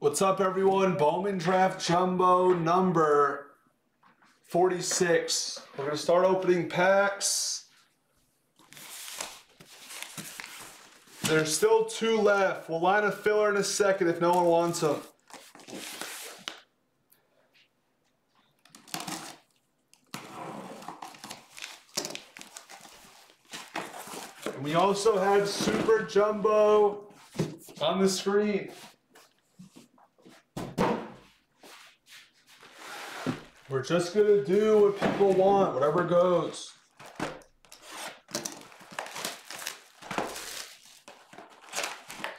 What's up, everyone? Bowman Draft Jumbo number 46. We're going to start opening packs. There's still two left. We'll line a filler in a second if no one wants them. And we also have Super Jumbo on the screen. We're just gonna do what people want, whatever goes.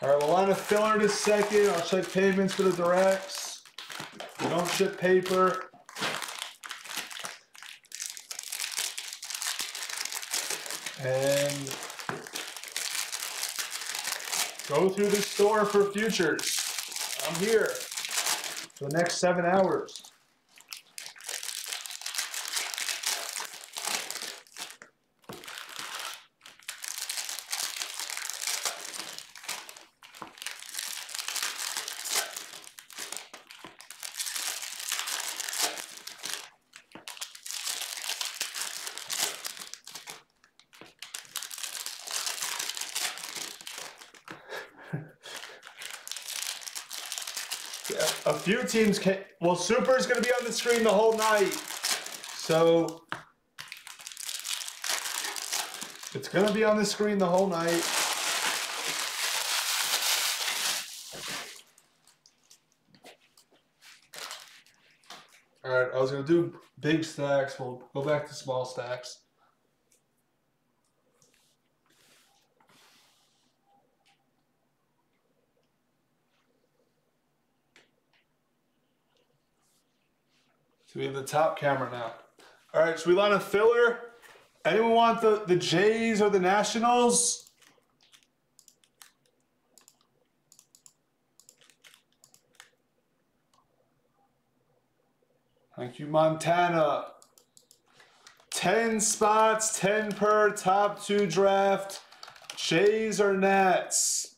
All right, we'll line a filler in a second. I'll check payments for the directs. We don't ship paper. And go through the store for futures. I'm here for the next seven hours. A few teams can. Well, Super is going to be on the screen the whole night, so it's going to be on the screen the whole night. All right, I was going to do big stacks. We'll go back to small stacks. We have the top camera now. All right, so we line a filler. Anyone want the, the Jays or the Nationals? Thank you, Montana. 10 spots, 10 per top two draft. Jays or Nats?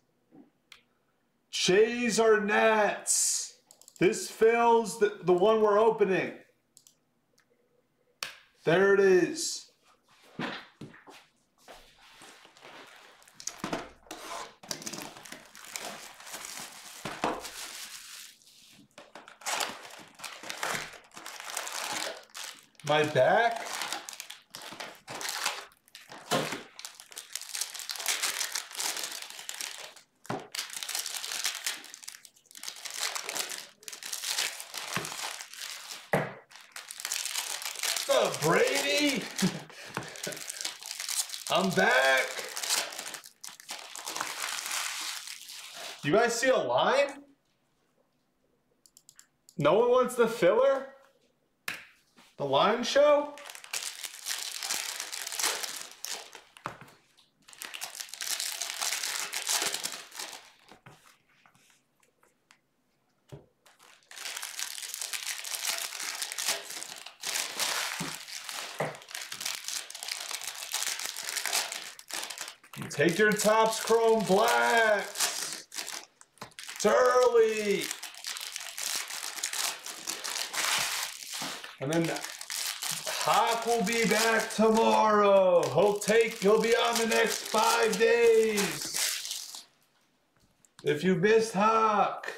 Jays or Nats? This fills the, the one we're opening. There it is. My back? What's up, Brady? I'm back. You guys see a line? No one wants the filler? The line show? Take your tops Chrome Blacks. Early. And then Hawk will be back tomorrow. He'll take, he'll be on the next five days. If you missed Hawk.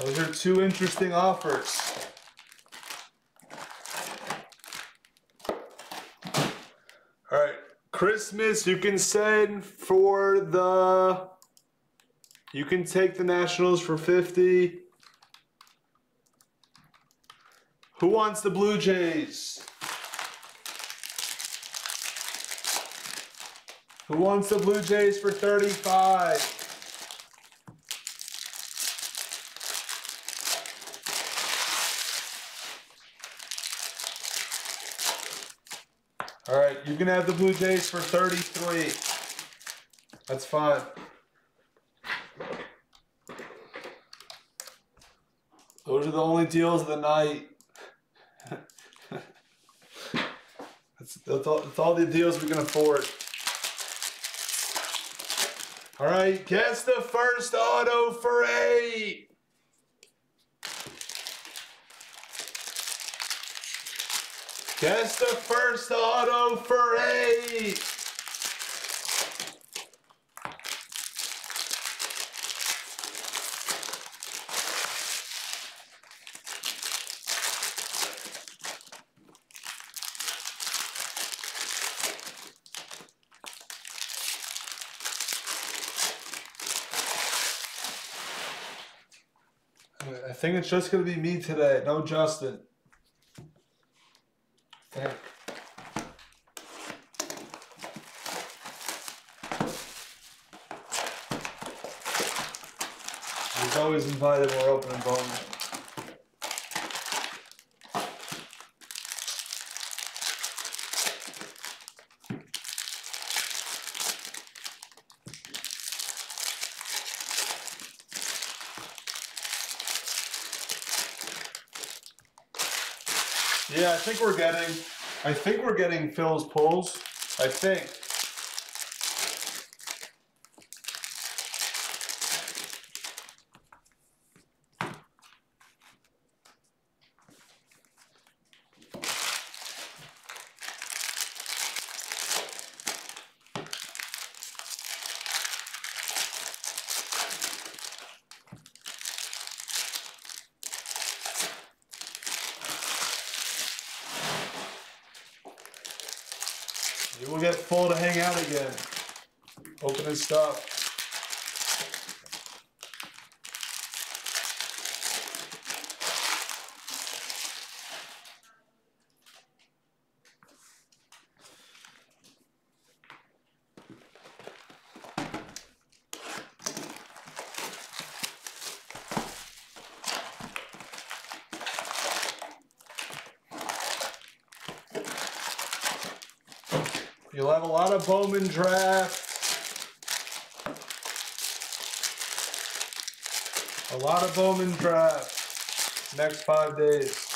Those are two interesting offers. All right, Christmas, you can send for the, you can take the Nationals for 50. Who wants the Blue Jays? Who wants the Blue Jays for 35? Right, you can have the Blue Jays for 33. That's fine. Those are the only deals of the night. that's, that's, all, that's all the deals we can afford. All right, guess the first auto for eight. Guess the first auto for eight. I think it's just gonna be me today, no Justin. I think. He's always invited when we're bone. Yeah, I think we're getting, I think we're getting Phil's pulls. I think. Will get full to hang out again. Opening stuff. You'll have a lot of Bowman draft. A lot of Bowman draft next five days.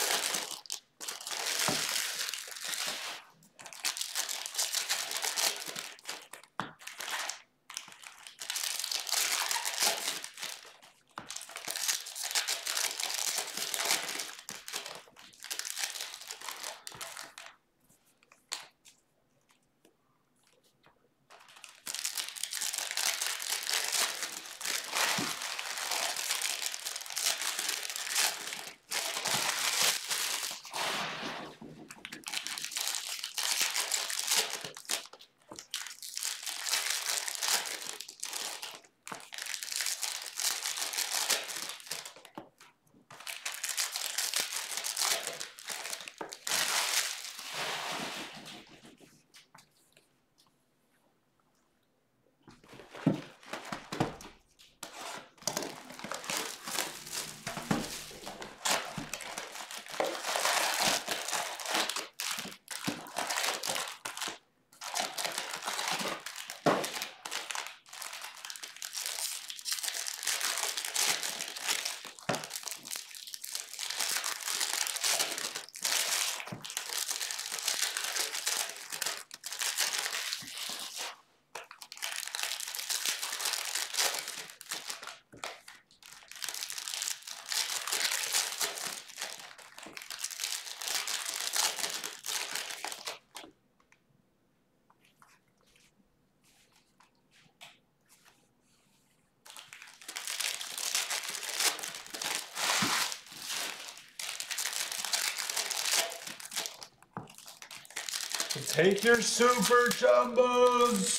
Take your super jumbos.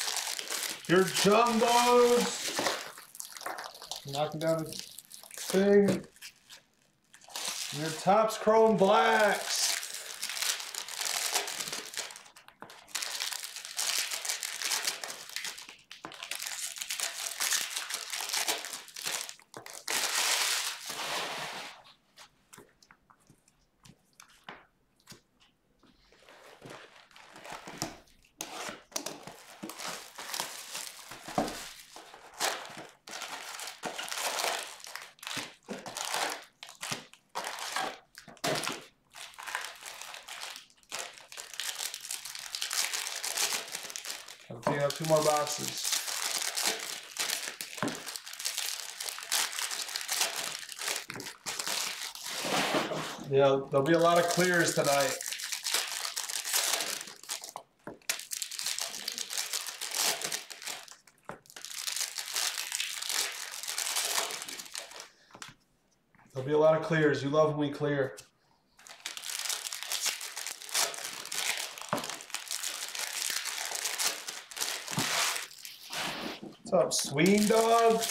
Your jumbos. Knocking down the thing. Your top's chrome blacks. Boxes. Yeah, there'll be a lot of clears tonight. There'll be a lot of clears. You love when we clear. What's up, Sween Dog?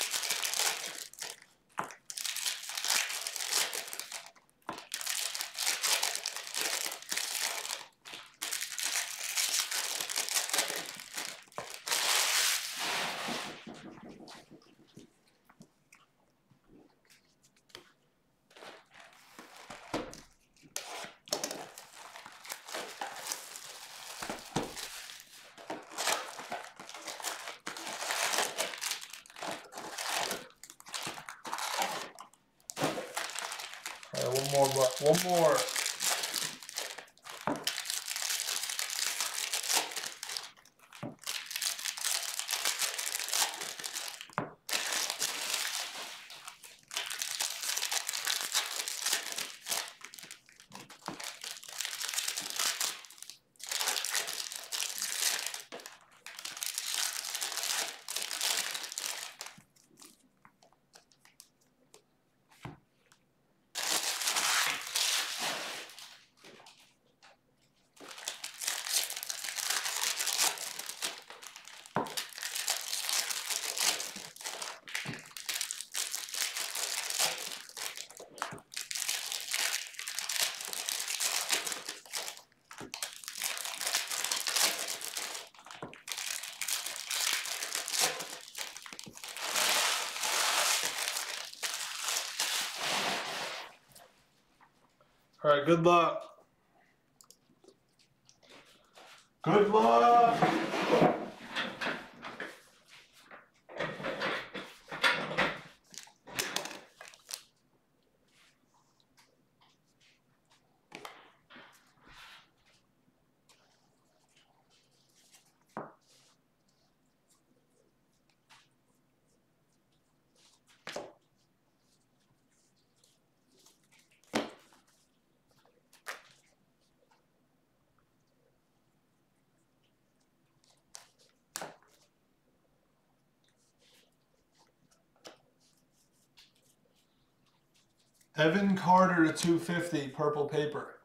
All right, one more, bu- one more. All right, good luck. Good luck. Evan Carter to 250, purple paper.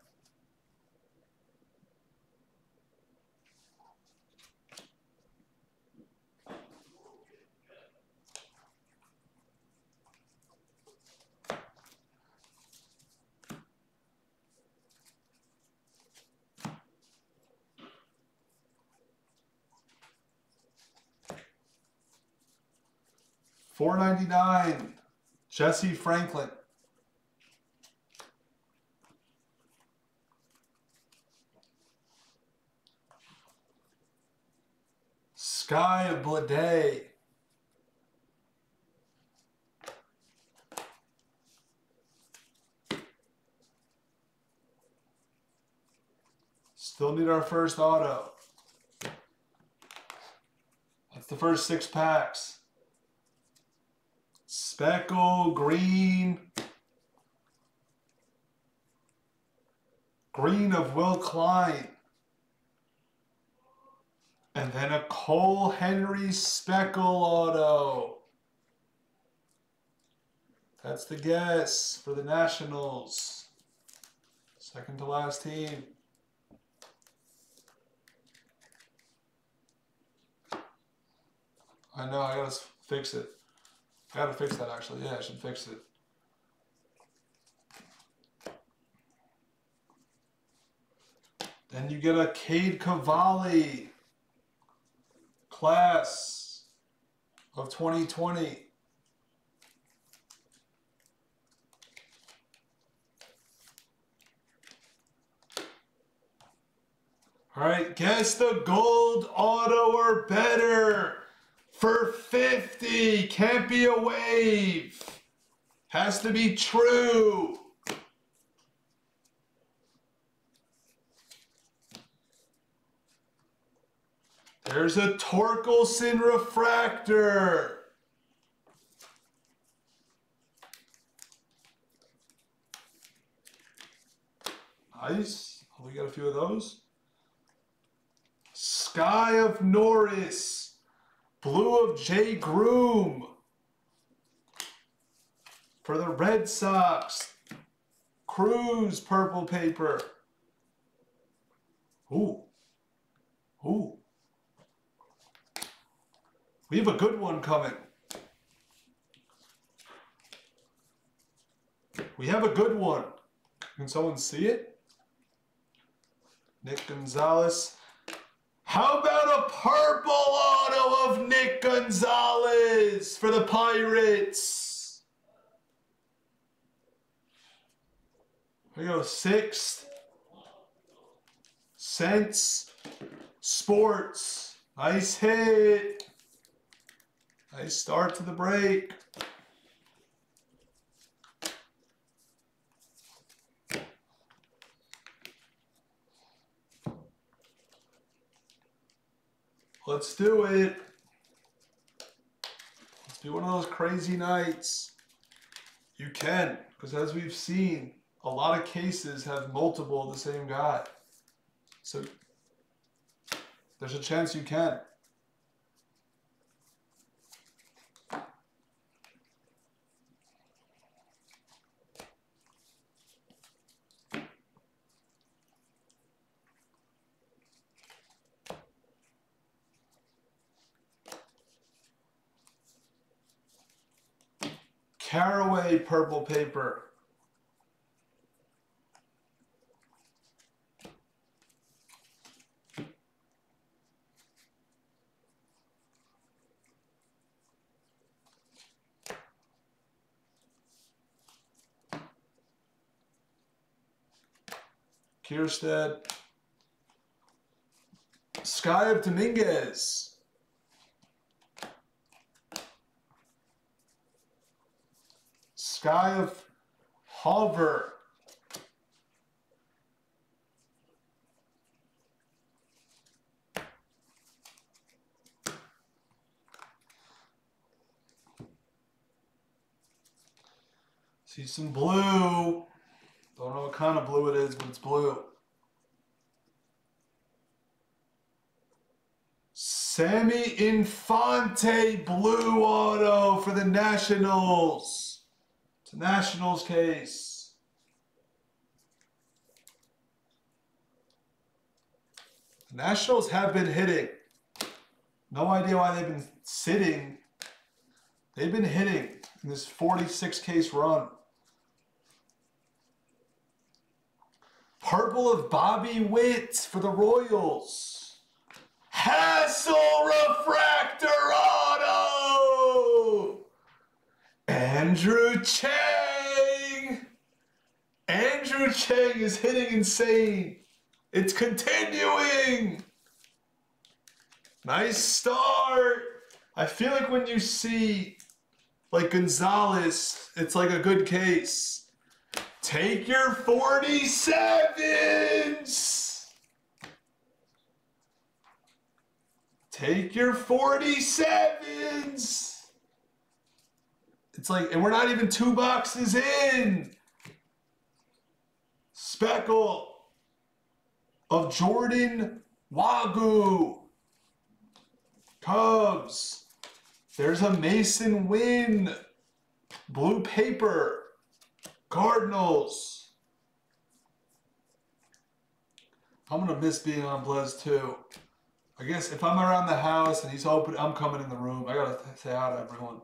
Four ninety nine, Jesse Franklin. Sky of Blade. Still need our first auto. That's the first six packs. Speckle, green. Green of Will Klein. And then a Cole Henry Speckle auto. That's the guess for the Nationals. Second to last team. I know, I gotta fix it. I gotta fix that actually. Yeah, I should fix it. Then you get a Cade Cavalli class of 2020. All right, guess the gold auto or better for 50. Can't be a wave. Has to be true. There's a Torkelson refractor. Nice. Oh, we got a few of those. Sky of Norris. Blue of Jay Groom. For the Red Sox. Cruz purple paper. Ooh. Ooh. We have a good one coming. We have a good one. Can someone see it? Nick Gonzalez. How about a purple auto of Nick Gonzalez for the Pirates? We go sixth. Sense. Sports. Nice hit. Nice start to the break. Let's do it. Let's do one of those crazy nights. You can, because as we've seen, a lot of cases have multiple of the same guy. So there's a chance you can. Carraway purple paper. Kjerstad. Sky of Dominguez. Sky of Hover. See some blue. Don't know what kind of blue it is, but it's blue. Sammy Infante blue auto for the Nationals. A Nationals case. The Nationals have been hitting. No idea why they've been sitting. They've been hitting in this 46 case run. Purple of Bobby Witt for the Royals. Hassell Refractor Auto! Andrew Chang! Andrew Chang is hitting insane. It's continuing. Nice start. I feel like when you see like Gonzalez, it's like a good case. Take your 47s. Take your 47s. It's like, and we're not even two boxes in. Speckle of Jordan Nwogu. Cubs. There's a Masyn Winn. Blue paper. Cardinals. I'm gonna miss being on Blez too. I guess if I'm around the house and he's open, I'm coming in the room. I gotta say hi to everyone.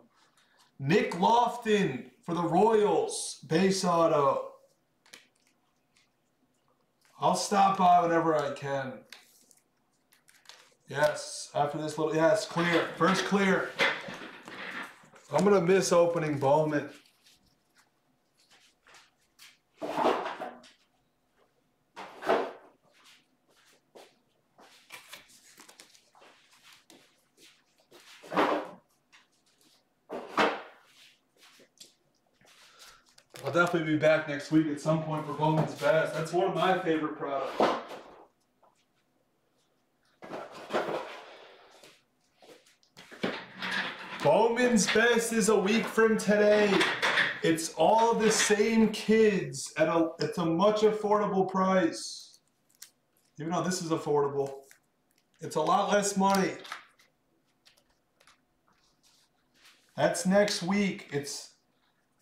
Nick Loftin for the Royals, base auto. Uh, I'll stop by whenever I can. Yes, after this little, yes, clear. First clear. I'm gonna miss opening Bowman. definitely be back next week at some point for Bowman's Best. That's one of my favorite products. Bowman's Best is a week from today. It's all the same kids at a, it's a much affordable price. Even though this is affordable. It's a lot less money. That's next week. It's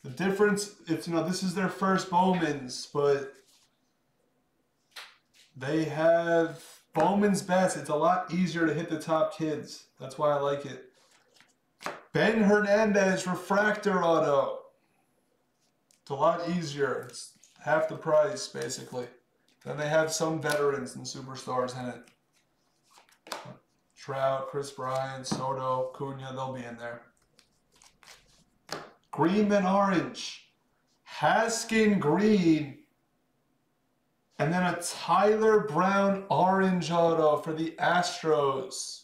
the difference. It's you know this is their first Bowman's, but they have Bowman's Best. It's a lot easier to hit the top kids. That's why I like it. Ben Hernandez Refractor Auto. It's a lot easier. It's half the price, basically. Then they have some veterans and superstars in it. Trout, Kris Bryant, Soto, Cunha, they'll be in there. Green and orange. Haskin green. And then a Tyler Brown orange auto for the Astros.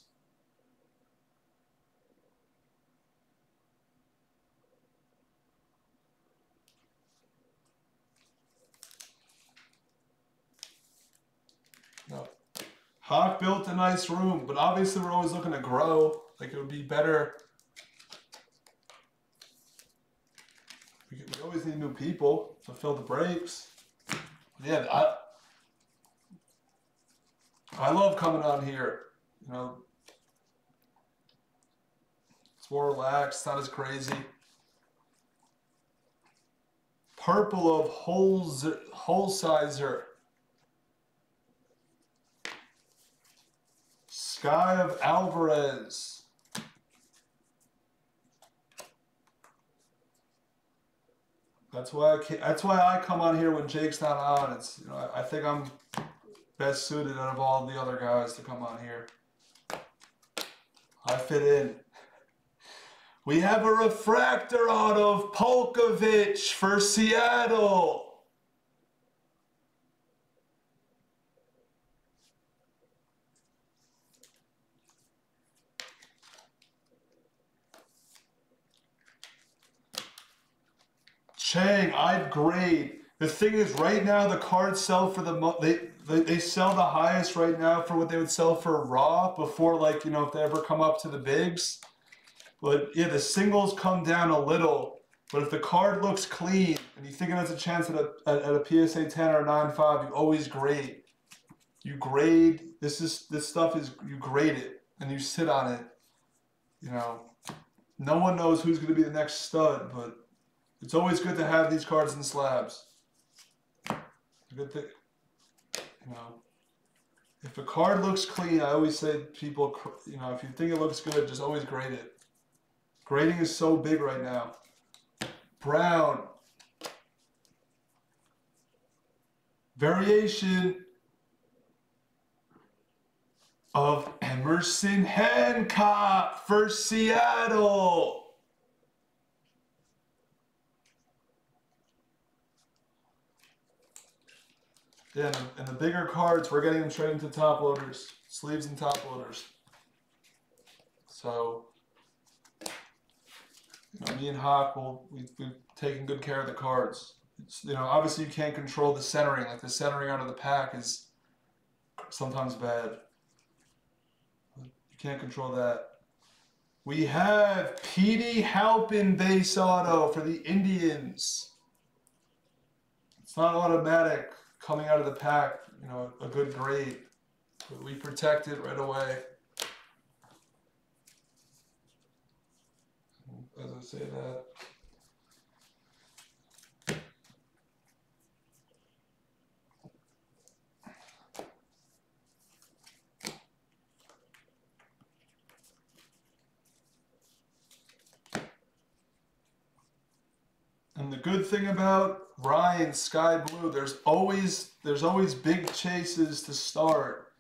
No. Hawk built a nice room, but obviously we're always looking to grow. Like it would be better. We, we always need new people to fill the breaks. Yeah, I, I love coming on here. You know, it's more relaxed, not as crazy. Purple of Holes, Holsizer. Sky of Alvarez. That's why I that's why I come on here when Jake's not on. It's you know I, I think I'm best suited out of all the other guys to come on here. I fit in. We have a refractor out of Polcovich for Seattle. Chang, I'd grade. The thing is, right now the cards sell for the mo- they, they they sell the highest right now for what they would sell for raw before, like you know, if they ever come up to the bigs. But yeah, the singles come down a little. But if the card looks clean and you think it has a chance at a at, at a PSA 10 or 9.5, you always grade. You grade. This is this stuff is you grade it and you sit on it. You know, no one knows who's going to be the next stud, but it's always good to have these cards in slabs. Good thing, you know. If a card looks clean, I always say people, you know, if you think it looks good, just always grade it. Grading is so big right now. Brown. Variation of Emerson Hancock for Seattle. Yeah, and the, bigger cards, we're getting them straight into top loaders, sleeves and top loaders. So, you know, me and Hawk, will we, we've taken good care of the cards. It's, you know, obviously you can't control the centering. Like the centering out of the pack is sometimes bad. You can't control that. We have Petey Halpin base auto for the Indians. It's not automatic coming out of the pack, you know, a good grade. But we protect it right away. As I say that. And the good thing about Ryan Sky Blue, there's always there's always big chases to start,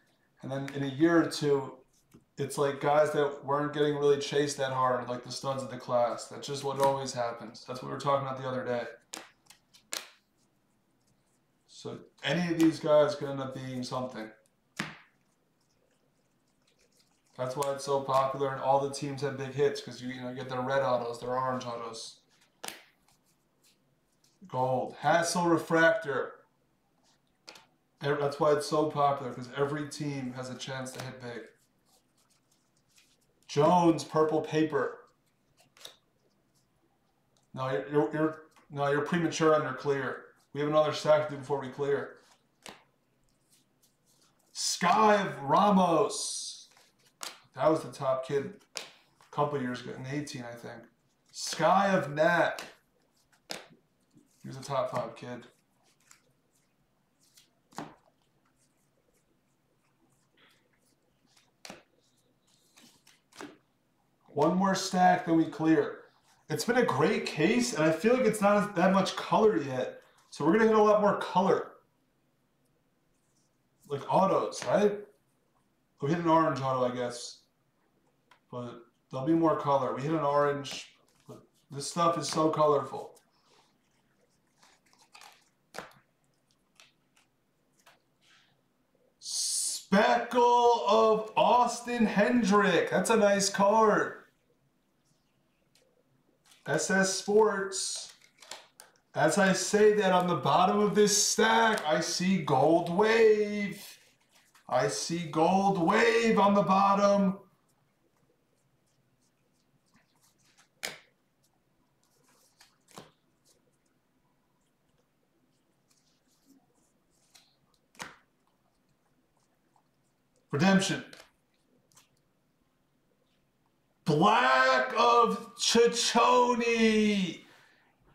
and then in a year or two, it's like guys that weren't getting really chased that hard, like the studs of the class. That's just what always happens. That's what we were talking about the other day. So any of these guys could end up being something. That's why it's so popular, and all the teams have big hits because you you know you get their red autos, their orange autos. Gold. Hassell Refractor. That's why it's so popular, because every team has a chance to hit big. Jones Purple Paper. No, you're, you're, you're no, you're premature under clear. We have another stack to do before we clear. Sky of Ramos. That was the top kid a couple years ago, in 18, I think. Sky of Nat. He was a top five kid. One more stack, then we clear. It's been a great case, and I feel like it's not that much color yet. So we're gonna hit a lot more color. Like autos, right? We hit an orange auto, I guess. But there'll be more color. We hit an orange, but this stuff is so colorful. Speckle of Austin Hendrick. That's a nice card. SS Sports. As I say that on the bottom of this stack, I see Gold Wave. I see Gold Wave on the bottom. Redemption. Black of Cecconi.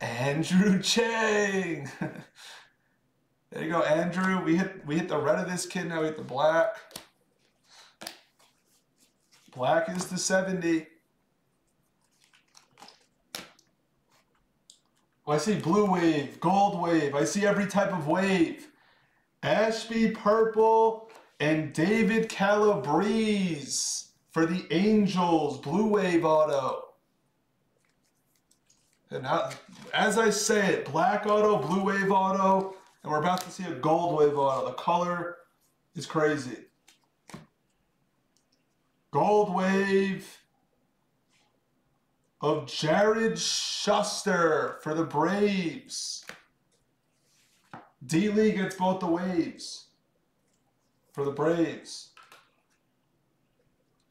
Andrew Chang. there you go, Andrew. We hit we hit the red of this kid, now we hit the black. Black is the 70. Oh, I see blue wave, gold wave. I see every type of wave. Ashby purple and David Calabrese for the Angels, Blue Wave Auto. And as I say it, Black Auto, Blue Wave Auto, and we're about to see a Gold Wave Auto. The color is crazy. Gold Wave of Jared Shuster for the Braves. D-League gets both the waves for the Braves.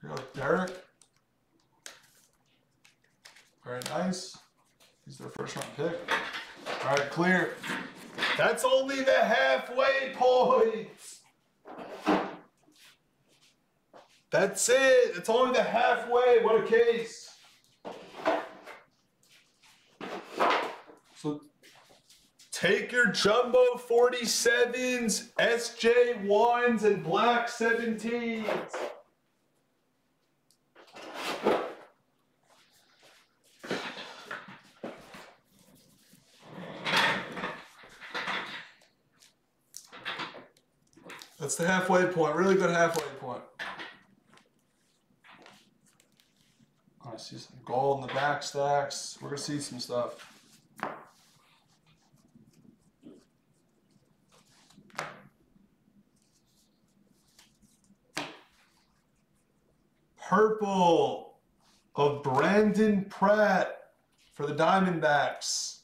Here go, Derek. Very nice. He's their first round pick. All right, clear. That's only the halfway point. That's it. It's only the halfway. What a case. So take your jumbo 47s, SJ1s, and black 17s. That's the halfway point. Really good halfway point. I see some gold in the back stacks. We're gonna see some stuff. Purple of Brandon Pratt for the Diamondbacks.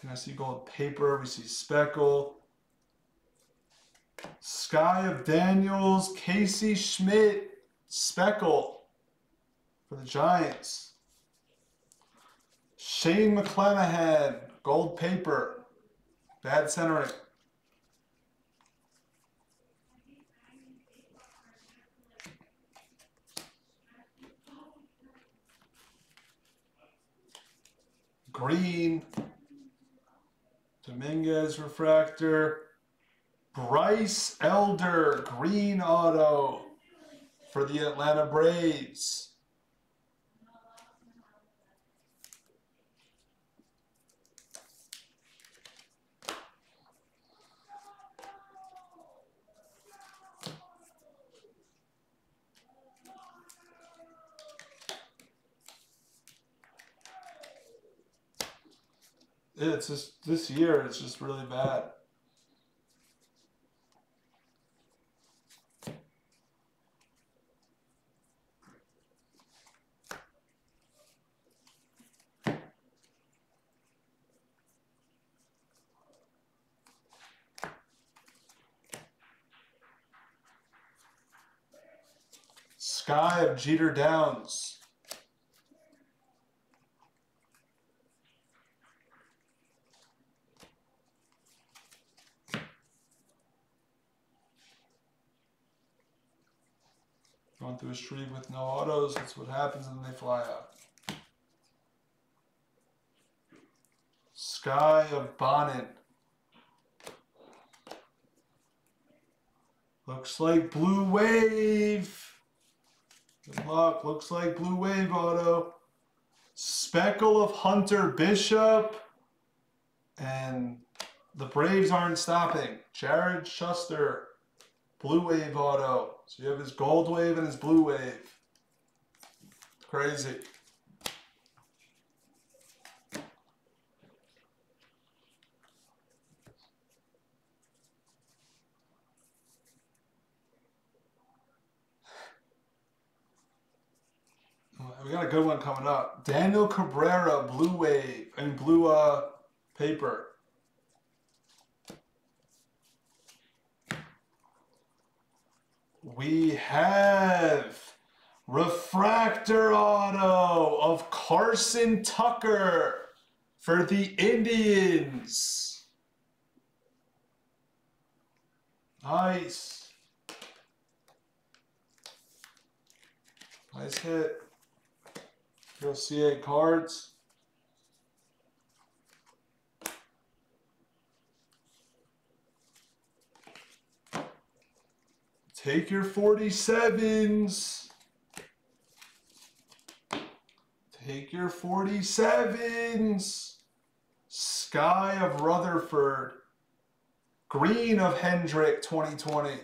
Can I see gold paper. We see speckle. Sky of Daniels, Casey Schmitt, speckle for the Giants. Shane McClanahan, gold paper, bad centering. Green, Dominguez refractor. Bryce Elder, green auto for the Atlanta Braves. it's just this year it's just really bad. Sky of Jeter Downs. Going through a streak with no autos, that's what happens and they fly out. Sky of Bonnet. Looks like Blue Wave. Good luck. Looks like Blue Wave auto. Speckle of Hunter Bishop. And the Braves aren't stopping. Jared Shuster. Blue Wave auto. So you have his gold wave and his blue wave. Crazy. We got a good one coming up. Daniel Cabrera, blue wave, and blue uh, paper. We have refractor auto of Carson Tucker for the Indians. Nice. Nice hit. You'll see cards. Take your 47s. Take your 47s. Sky of Rutherford. Green of Hendrick 2020.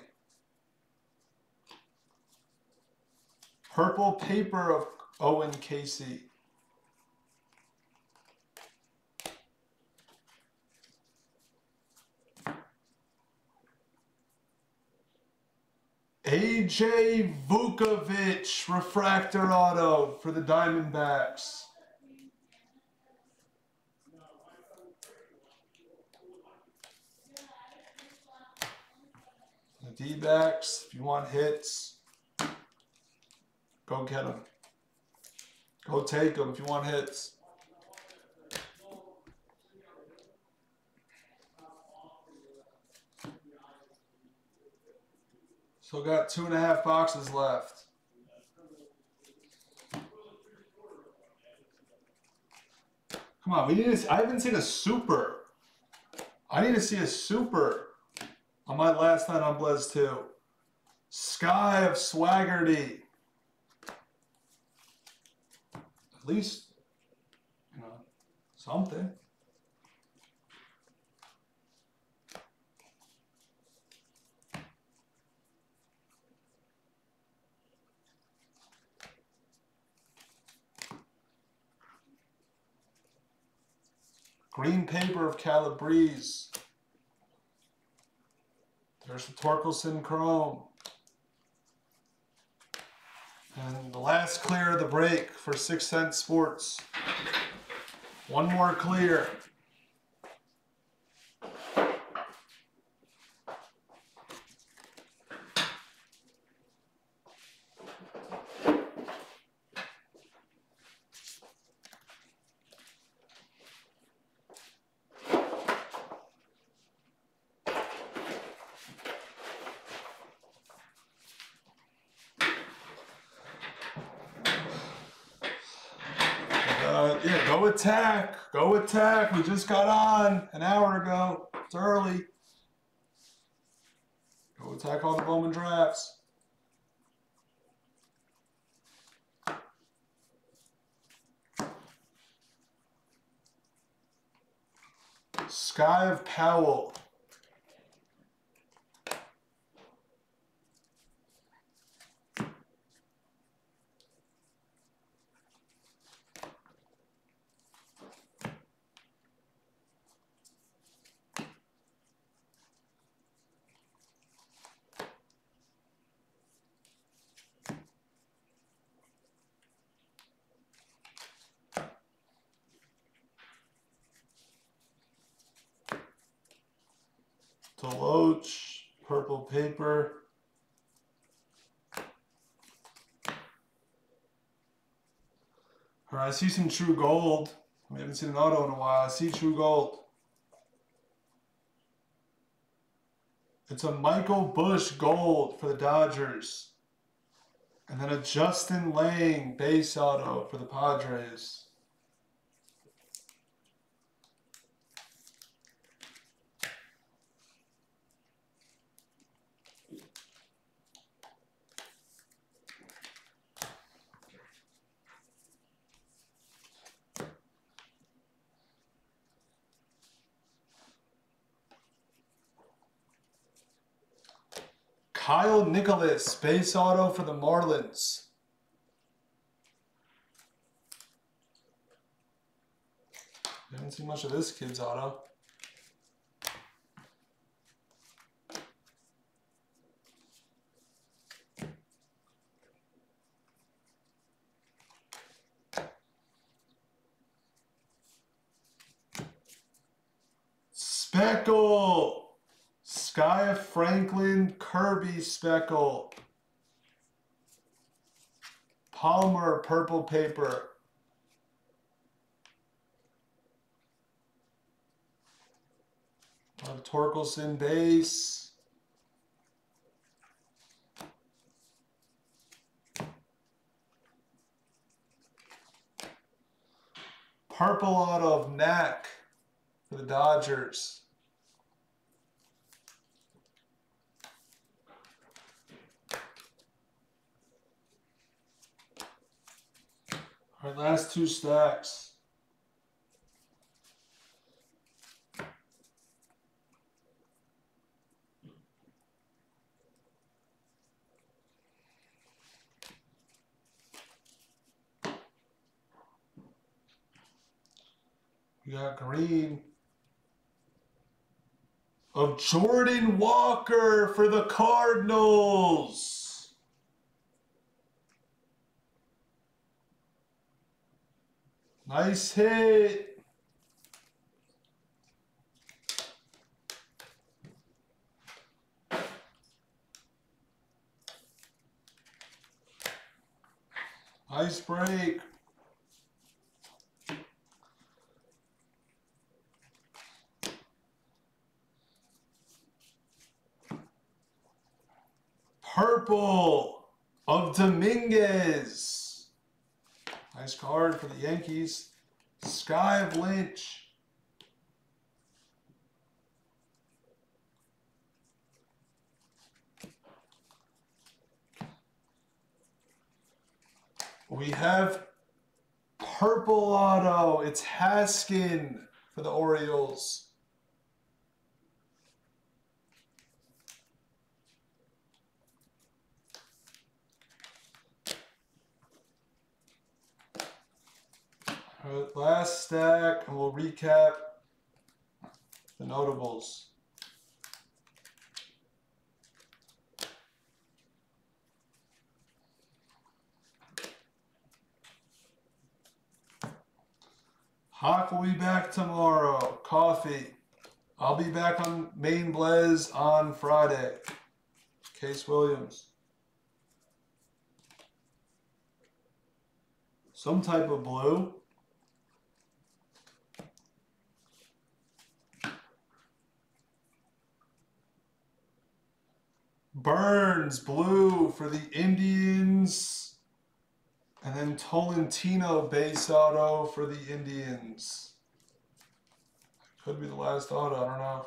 Purple paper of Owen Caissie. AJ Vukovich, refractor auto for the Diamondbacks. The D-backs, if you want hits, go get them. Go take them if you want hits. So got two and a half boxes left. Come on, we need to, I haven't seen a super. I need to see a super on my last night on Blez 2. Sky of Swaggerty. At least, you know, something. Green paper of Calabrese. There's the Torkelson Chrome. And the last clear of the break for Six Cent Sports. One more clear. Uh, yeah, go attack. We just got on an hour ago. It's early. Go attack all the Bowman drafts. Sky of Powell. Deloach, purple paper. All right, I see some true gold. We haven't seen an auto in a while. I see true gold. It's a Michael Busch gold for the Dodgers. And then a Justin Lange base auto for the Padres. Kyle Nicolas, base auto for the Marlins. I haven't seen much of this kid's auto. Speckle. Franklin Kirby Speckle. Palmer Purple Paper. Of Torkelson base. Purple auto of Knack for the Dodgers. Right, last two stacks. We got green of Jordan Walker for the Cardinals. Nice hit. Nice break. Purple of Dominguez. Nice card for the Yankees. Sky of Lynch. We have purple auto. It's Haskin for the Orioles. Last stack, and we'll recap the notables. Hawk will be back tomorrow. Coffee. I'll be back on Main Blez on Friday. Case Williams. Some type of blue. Burns, blue for the Indians. And then Tolentino base auto for the Indians. Could be the last auto, I don't know.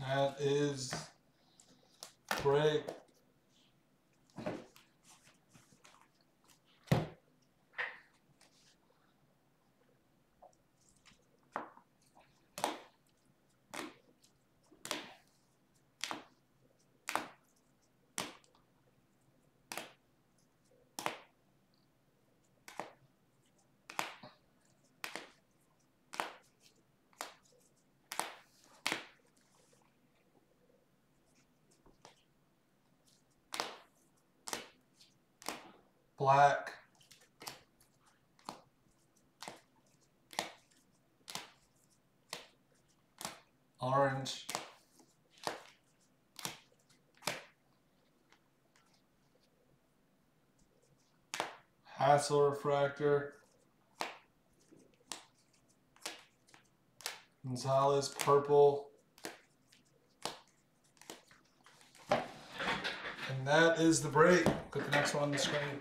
That is great. Black. Orange. Hassell refractor. Gonzalez purple. And that is the break. Put the next one on the screen.